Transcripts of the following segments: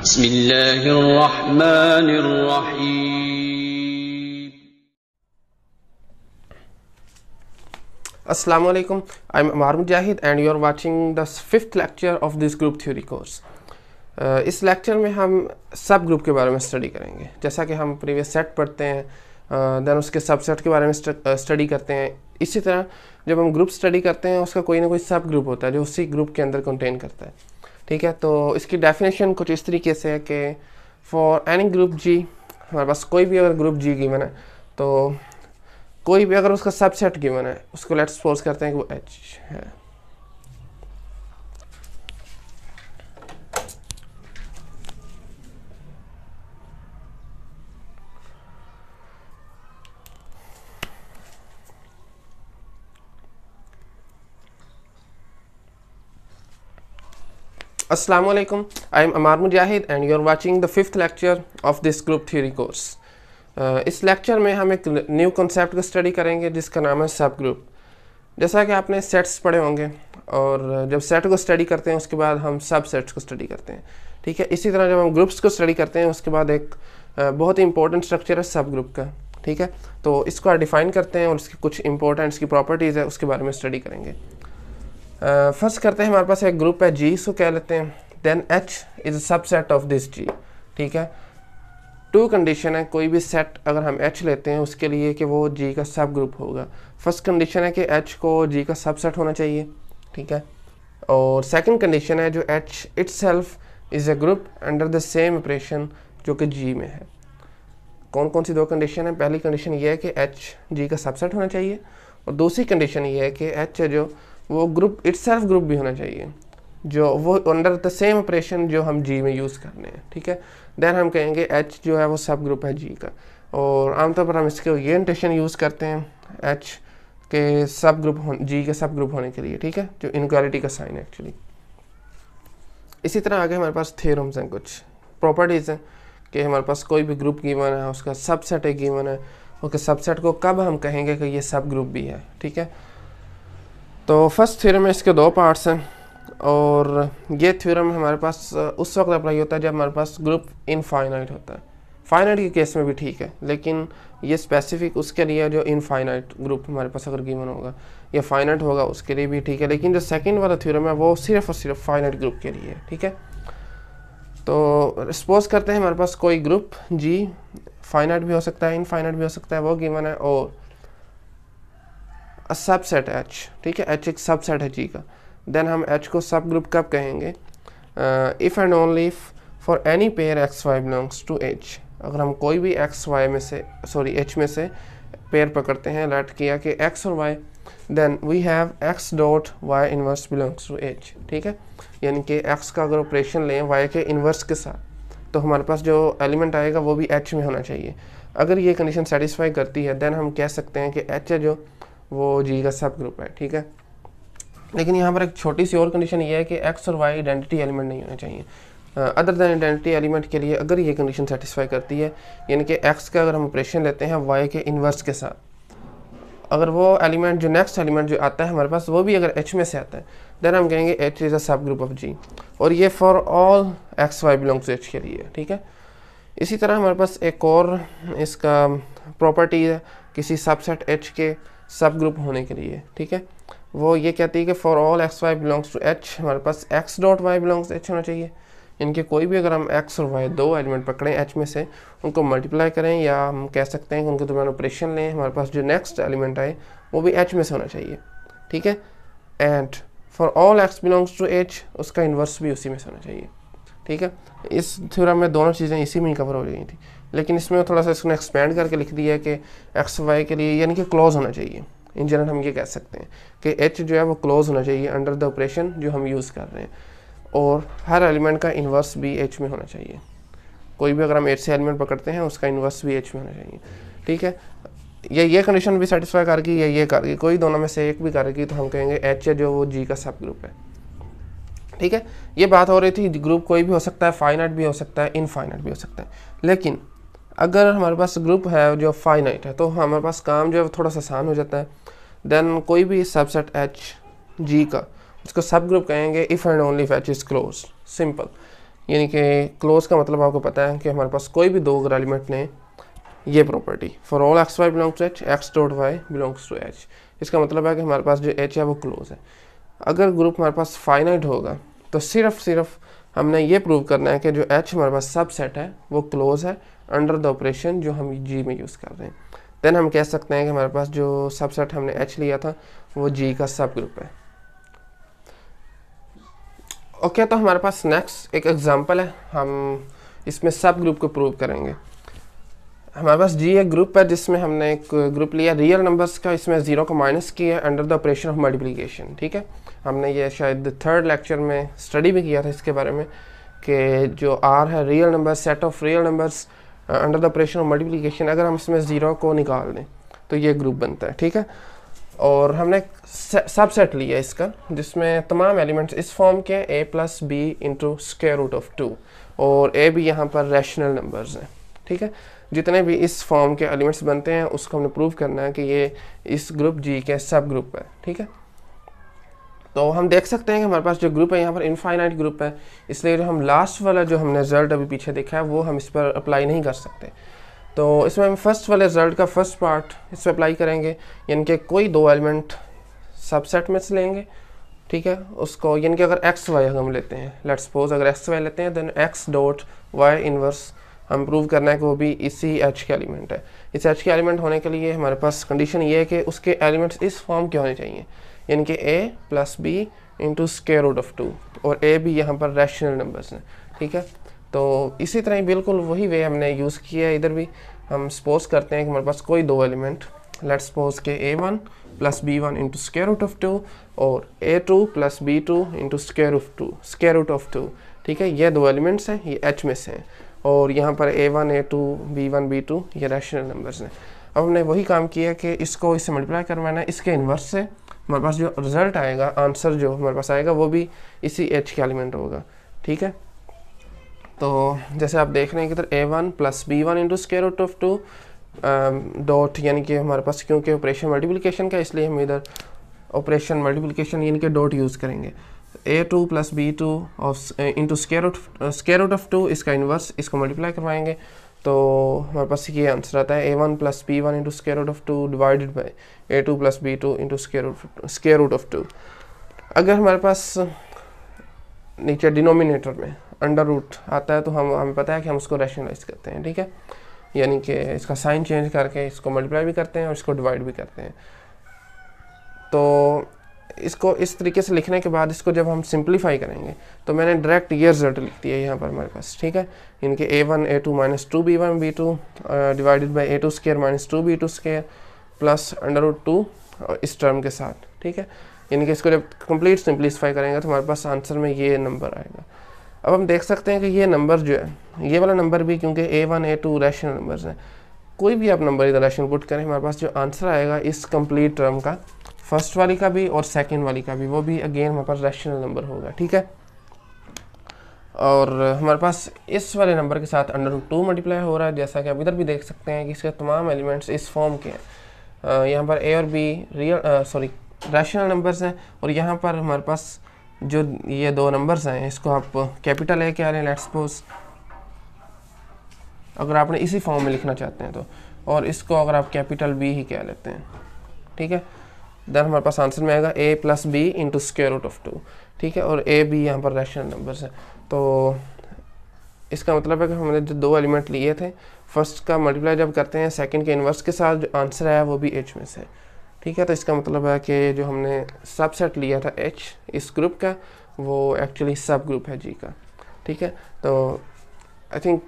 Bismillahirrahmanirrahim. Assalamu alaikum. I'm Amar Mujahid and you're watching the fifth lecture of this group theory course. Uh, इस lecture में हम सब group के बारे में स्टडी करेंगे जैसा कि हम प्रीवियस सेट पढ़ते हैं देन uh, उसके सबसेट के बारे में स्टडी uh, करते हैं इसी तरह जब हम ग्रुप स्टडी करते हैं उसका कोई ना कोई सब ग्रुप होता है जो उसी ग्रुप के अंदर कंटेन करता है ठीक है? तो इसकी डेफिनेशन कुछ इस तरीके से है कि फॉर एनी ग्रुप जी हमारे पास कोई भी अगर ग्रुप जी गिवन है तो कोई भी अगर उसका सबसेट गिवन है, उसको लेट्स फोर्स करते हैं कि वो एच है। Assalamu alaikum. I am Amar Mujahid and you are watching the fifth lecture of this group theory course. Uh, इस लेक्चर में हम एक न्यू कॉन्सेप्ट को स्टडी करेंगे जिसका नाम है सब ग्रुप जैसा कि आपने सेट्स पढ़े होंगे और जब सेट को स्टडी करते हैं उसके बाद हम सब सेट्स को स्टडी करते हैं। ठीक है? इसी तरह जब हम ग्रुप्स को स्टडी करते हैं उसके बाद एक uh, बहुत ही इंपॉर्टेंट स्ट्रक्चर है सब ग्रुप का। ठीक है? तो इसको डिफाइन करते हैं और इसकी कुछ इंपॉर्टेंट इसकी प्रॉपर्टीज़ है उसके बारे में स्टडी करेंगे। फ़र्स्ट करते हैं, हमारे पास एक ग्रुप है जी इसको कह लेते हैं then H is subset of this G ठीक है? टू कंडीशन है, कोई भी सेट अगर हम एच लेते हैं, उसके लिए कि वो जी का सब ग्रुप होगा। फ़र्स्ट कंडीशन है कि एच को जी का सबसेट होना चाहिए, ठीक है? और सेकंड कंडीशन है जो H itself is a group under the same operation जो कि जी में है। कौन कौन सी दो कंडीशन है? पहली कंडीशन ये है कि एच जी का सबसेट होना चाहिए, और दूसरी कंडीशन ये है कि एच जो वो ग्रुप इट्स ग्रुप भी होना चाहिए, जो वो अंडर द सेम ऑपरेशन जो हम जी में यूज़ करने हैं, ठीक है? देन हम कहेंगे एच जो है वो सब ग्रुप है जी का। और आमतौर पर हम इसके ये इंटेशन यूज़ करते हैं एच के सब ग्रुप जी के सब ग्रुप होने के लिए, ठीक है? जो इनक्वालिटी का साइन है एक्चुअली इसी तरह आगे हमारे पास थेरम्स हैं कुछ प्रॉपर्टीज़ हैं, कि हमारे पास कोई भी ग्रुप गिवन है, उसका सबसेट एक गिवन है, उसके सबसेट को कब हम कहेंगे कि ये सब ग्रुप भी है, ठीक है? तो फ़र्स्ट थ्योरम में इसके दो पार्ट्स हैं और ये थ्योरम हमारे पास उस वक्त अप्लाई होता है जब हमारे पास ग्रुप इनफाइनाइट होता है। फाइनाइट के केस में भी ठीक है, लेकिन ये स्पेसिफिक उसके लिए जो इनफाइनाइट ग्रुप हमारे पास अगर गिवन होगा। या फाइनाइट होगा, उसके लिए भी ठीक है, लेकिन जो सेकंड वाला थ्योरम है वो सिर्फ़ और सिर्फ़ फाइनाइट ग्रुप के लिए है, ठीक है? तो सपोज़ करते हैं हमारे पास कोई ग्रुप जी फाइनाइट भी हो सकता है इनफाइनाइट भी हो सकता है, वो गिवन है, और सबसेट एच ठीक है? एच एक सबसेट है जी का। देन हम एच को सब ग्रुप कब कहेंगे? If and only for any pair x y belongs to H अगर हम कोई भी एक्स वाई में से सॉरी एच में से पेयर पकड़ते हैं लेट किया कि एक्स और y then we have x dot y inverse belongs to H ठीक है? यानी कि एक्स का अगर ऑपरेशन लें वाई के इन्वर्स के साथ तो हमारे पास जो एलिमेंट आएगा वो भी एच में होना चाहिए। अगर ये कंडीशन सेटिस्फाई करती है देन हम कह सकते हैं कि एच है जो वो जी का सब ग्रुप है, ठीक है? लेकिन यहाँ पर एक छोटी सी और कंडीशन ये है कि एक्स और वाई आइडेंटिटी एलिमेंट नहीं होने चाहिए। अदर दैन आइडेंटिटी एलिमेंट के लिए अगर ये कंडीशन सेटिस्फाई करती है, यानी कि एक्स का अगर हम ऑपरेशन लेते हैं वाई के इन्वर्स के साथ, अगर वो एलिमेंट जो नेक्स्ट एलिमेंट जो आता है हमारे पास, वो भी अगर एच में से आता है देन हम कहेंगे एच इज़ अ सब ग्रुप ऑफ़ जी और ये for all x y belongs to H के लिए, ठीक है? इसी तरह हमारे पास एक और इसका प्रॉपर्टी है किसी सबसेट एच के सब ग्रुप होने के लिए, ठीक है? वो ये कहती है कि for all x y belongs to H हमारे पास x dot y belongs H होना चाहिए। इनके कोई भी अगर हम एक्स और वाई दो एलिमेंट पकड़ें एच में से, उनको मल्टीप्लाई करें या हम कह सकते हैं कि उनके दरमियान ऑपरेशन लें, हमारे पास जो नेक्स्ट एलिमेंट आए, वो भी एच में से होना चाहिए, ठीक है? And for all x belongs to H उसका इन्वर्स भी उसी में से होना चाहिए, ठीक है? इस थ्योरम में दोनों चीज़ें इसी में ही कवर हो गई थी। लेकिन इसमें थोड़ा सा इसने एक्सपेंड करके लिख दिया है कि एक्स वाई के लिए यानी कि क्लोज होना चाहिए। इन जनरल हम ये कह सकते हैं कि एच जो है वो क्लोज होना चाहिए अंडर द ऑपरेशन जो हम यूज़ कर रहे हैं। और हर एलिमेंट का इन्वर्स भी एच में होना चाहिए। कोई भी अगर हम एच से एलिमेंट पकड़ते हैं, उसका इन्वर्स भी एच में होना चाहिए। ठीक है? या, ये कंडीशन भी सेटिस्फाई कर गई या ये कर गई कोई दोनों में से एक भी करेगी तो हम कहेंगे एच जो वो जी का सब ग्रुप है। ठीक है? ये बात हो रही थी ग्रुप कोई भी हो सकता है फाइनाइट भी हो सकता है इनफाइनाइट भी हो सकता है। लेकिन अगर हमारे पास ग्रुप है जो फाइनाइट है तो हमारे पास काम जो है थोड़ा सा आसान हो जाता है। देन कोई भी सबसेट एच जी का उसको सब ग्रुप कहेंगे if and only if H is closed simple यानी कि क्लोज का मतलब आपको पता है कि हमारे पास कोई भी दो अगर एलिमेंट ने, ये property for all x y belongs to H x dot y belongs to H इसका मतलब है कि हमारे पास जो एच है वो क्लोज है। अगर ग्रुप हमारे पास फाइनाइट होगा तो सिर्फ़ सिर्फ़ हमने ये प्रूव करना है कि जो एच हमारे पास सब सेट है, वो क्लोज है अंडर द ऑपरेशन जो हम जी में यूज़ कर रहे हैं। देन हम कह सकते हैं कि हमारे पास जो सबसेट हमने एच लिया था वो जी का सब ग्रुप है। ओके okay, तो हमारे पास नेक्स्ट एक एग्जांपल है। हम इसमें सब ग्रुप को प्रूव करेंगे। हमारे पास जी एक ग्रुप है जिसमें हमने एक ग्रुप लिया। रियल नंबर्स का इसमें ज़ीरो को माइनस किया under the operation of multiplication ठीक है? हमने ये शायद थर्ड लेक्चर में स्टडी भी किया था इसके बारे में कि जो आर है real number set of real numbers under the operation of multiplication अगर हम इसमें ज़ीरो को निकाल दें तो ये ग्रुप बनता है, ठीक है? और हमने सब सेट लिया इसका, जिसमें तमाम एलिमेंट्स इस फॉर्म के a plus b into square root of two और ए भी यहाँ पर रैशनल नंबर्स हैं, ठीक है? जितने भी इस फॉर्म के एलिमेंट्स बनते हैं, उसको हमने प्रूव करना है कि ये इस ग्रुप जी के सब ग्रुप है, ठीक है? तो हम देख सकते हैं कि हमारे पास जो ग्रुप है, यहाँ पर इनफाइनाइट ग्रुप है। इसलिए जो हम लास्ट वाला जो हमने रिज़ल्ट अभी पीछे देखा है, वो हम इस पर अप्लाई नहीं कर सकते। तो इसमें हम फ़र्स्ट वाले रिज़ल्ट का फ़र्स्ट पार्ट इस पर अप्लाई करेंगे, यानी कि कोई दो एलिमेंट सबसेट में से लेंगे, ठीक है? उसको, यानी कि अगर एक्स वाई हम लेते हैं लेट सपोज़ अगर एक्स वाई लेते हैं then x dot y inverse हम प्रूव करना है कि वो भी इसी एच के एलिमेंट है। इस एच के एलिमेंट होने के लिए हमारे पास कंडीशन ये है कि उसके एलिमेंट्स इस फॉर्म के होने चाहिए। यानी कि a plus b into square root of two और ए भी यहाँ पर रैशनल नंबर्स हैं, ठीक है? तो इसी तरह ही बिल्कुल वही वे हमने यूज़ किया है इधर भी। हम सपोज़ करते हैं कि हमारे पास कोई दो एलिमेंट लेट सपोज़ के a one plus b one into square root of two और a two plus b two into square of two square root of two ठीक है? ये दो एलिमेंट्स हैं, ये एच में से हैं। और यहाँ पर a one a two b one b two ये रैशनल नंबर्स हैं। अब हमने वही काम किया कि इसको इससे मल्टीप्लाई करवाना है, इसके इन्वर्स से। हमारे पास जो रिज़ल्ट आएगा आंसर जो हमारे पास आएगा, वो भी इसी एच के एलिमेंट होगा, ठीक है? तो जैसे आप देख रहे हैं कि a one plus b one into square root of two dot यानी कि हमारे पास क्योंकि ऑपरेशन मल्टीप्लिकेशन का इसलिए हम इधर ऑपरेशन मल्टीप्लिकेशन यानी कि डॉट यूज़ करेंगे। A two plus b two of into square square root of two इसका इन्वर्स इसको मल्टीप्लाई करवाएँगे। तो हमारे पास ये आंसर आता है a one plus b one into square root of two divided by a two plus b two into square root square root of two अगर हमारे पास नीचे डिनोमिनेटर में अंडर रूट आता है तो हम, हमें पता है कि हम उसको रैशनलाइज करते हैं, ठीक है? यानी कि इसका साइन चेंज करके इसको मल्टीप्लाई भी करते हैं और इसको डिवाइड भी करते हैं। तो इसको इस तरीके से लिखने के बाद इसको जब हम सिंप्लीफाई करेंगे तो मैंने डायरेक्ट ये रिज़ल्ट लिख दिया यहाँ पर हमारे पास, ठीक है? इनके a one a two minus two b one b two divided by a two square minus two b two square plus under root two इस टर्म के साथ, ठीक है? यानी कि इसको जब कंप्लीट सिंप्लीफाई करेंगे तो हमारे पास आंसर में ये नंबर आएगा। अब हम देख सकते हैं कि ये नंबर जो है, ये वाला नंबर भी क्योंकि a one a two rational numbers हैं, कोई भी आप नंबर इधर रैशनल पुट करें, हमारे पास जो आंसर आएगा इस कंप्लीट टर्म का फ़र्स्ट वाली का भी और सेकेंड वाली का भी, वो भी अगेन हमारे पास रैशनल नंबर होगा, ठीक है? और हमारे पास इस वाले नंबर के साथ अंडर टू मल्टीप्लाई हो रहा है, जैसा कि आप इधर भी देख सकते हैं कि इसके तमाम एलिमेंट्स इस फॉर्म के हैं। यहाँ पर ए और b real sorry rational numbers हैं, और यहाँ पर हमारे पास जो ये दो नंबर्स हैं, इसको आप कैपिटल ए क्या लें लेट्स सपोज़ अगर आपने इसी फॉर्म में लिखना चाहते हैं तो और इसको अगर आप कैपिटल बी ही कह लेते हैं, ठीक है? देन हमारे पास आंसर में आएगा a plus b into square root of two ठीक है? और ए बी यहाँ पर रैशनल नंबर्स हैं। तो इसका मतलब है कि हमने जो दो एलिमेंट लिए थे फ़र्स्ट का मल्टीप्लाई जब करते हैं सेकंड के इन्वर्स के साथ जो आंसर आया वो भी एच में से। ठीक है? तो इसका मतलब है कि जो हमने सबसेट लिया था एच इस ग्रुप का, वो एक्चुअली सब ग्रुप है जी का। ठीक है? तो आई थिंक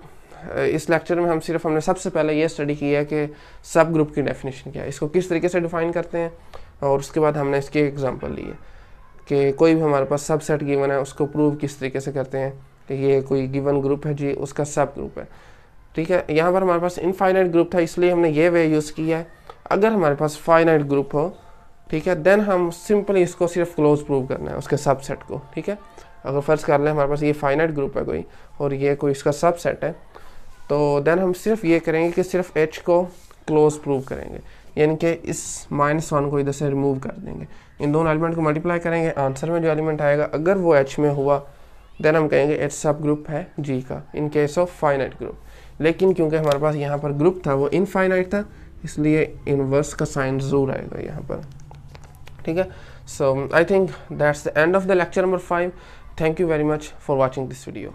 इस लेक्चर में हम सिर्फ़ हमने सबसे पहले ये स्टडी किया है कि सब ग्रुप की डेफिनेशन क्या है। इसको किस तरीके से डिफाइन करते हैं? और उसके बाद हमने इसके एग्जांपल लिए कि कोई भी हमारे पास सब सेट गिवन है, उसको प्रूव किस तरीके से करते हैं कि ये कोई गिवन ग्रुप है जी, उसका सब ग्रुप है। ठीक है? यहाँ पर हमारे पास इनफाइनाइट ग्रुप था, इसलिए हमने ये वे यूज़ किया है। अगर हमारे पास फाइनाइट ग्रुप हो, ठीक है देन हम सिंपली इसको सिर्फ़ क्लोज प्रूव करना है, उसके सब सेट को, ठीक है? अगर फ़र्ज़ कर लें हमारे पास ये फाइनाइट ग्रुप है कोई, और ये कोई इसका सब सेट है तो देन हम सिर्फ़ ये करेंगे कि सिर्फ़ एच को क्लोज प्रूव करेंगे। यानी कि इस माइनस वन को इधर से रिमूव कर देंगे। इन दोनों एलिमेंट को मल्टीप्लाई करेंगे आंसर में जो एलिमेंट आएगा, अगर वो एच में हुआ देन हम कहेंगे एच सब ग्रुप है जी का in case of finite group लेकिन क्योंकि हमारे पास यहाँ पर ग्रुप था, वो इनफाइनाइट था, इसलिए इनवर्स का साइन ज़रूर आएगा यहाँ पर। ठीक है? So I think that's the end of the lecture number five thank you very much for watching this video